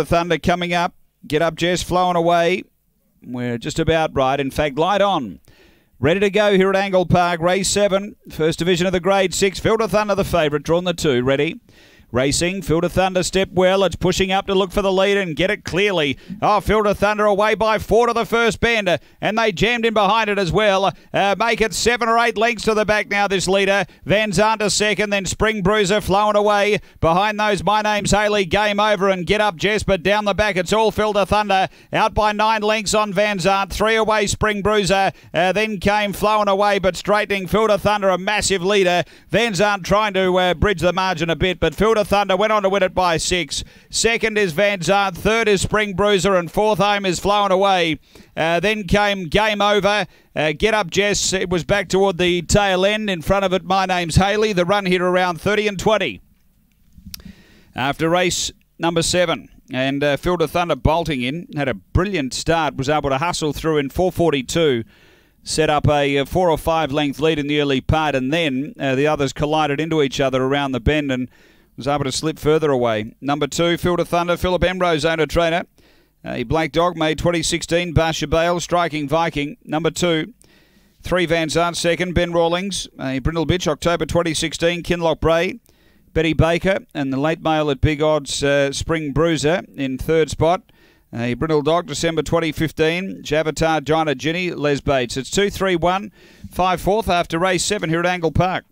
Thunder coming up. Get up, Jess, flowing away. We're just about right. In fact, light on. Ready to go here at Angle Park. Race 7. First division of the grade 6. Filter Thunder the favourite. Drawn the 2. Ready? Racing, Field Filter Thunder step well. It's pushing up to look for the lead and get it clearly. Oh, Filter Thunder away by four to the first bend, and they jammed in behind it as well. Uh, make it seven or eight lengths to the back now, this leader. Van Zandt second, then Spring Bruiser flowing away. Behind those, my name's Haley. Game over and get up, but down the back, it's all Field Filter Thunder. Out by nine lengths on Van Zandt. Three away, Spring Bruiser. Uh, then came flowing away, but straightening Field Filter Thunder, a massive leader. Van Zandt trying to uh, bridge the margin a bit, but Thunder went on to win it by six. Second is Van Zandt. Third is Spring Bruiser. And fourth home is Flown Away. Uh, then came Game Over. Uh, get up, Jess. It was back toward the tail end. In front of it, my name's Haley. The run here around 30 and 20. After race number seven. And uh, Filter Thunder bolting in. Had a brilliant start. Was able to hustle through in 442 set up a uh, four or five length lead in the early part, and then uh, the others collided into each other around the bend and was able to slip further away. Number two, Filter Thunder, Philip Emrose, owner trainer. Uh, a Black Dog, May 2016, Barcia Bale, Striking Viking. Number two, Three Van Zandt, second. Ben Rawlings, uh, a Brindle Bitch, October 2016, Kinloch Brae. Betty Baker and the late male at Big Odds, uh, Spring Bruiser in third spot. Uh, a Brindle Dog, December 2015. Javatar, Dinah Ginny, Les Bates. It's 2 3 1, 5 4th after race 7 here at Angle Park.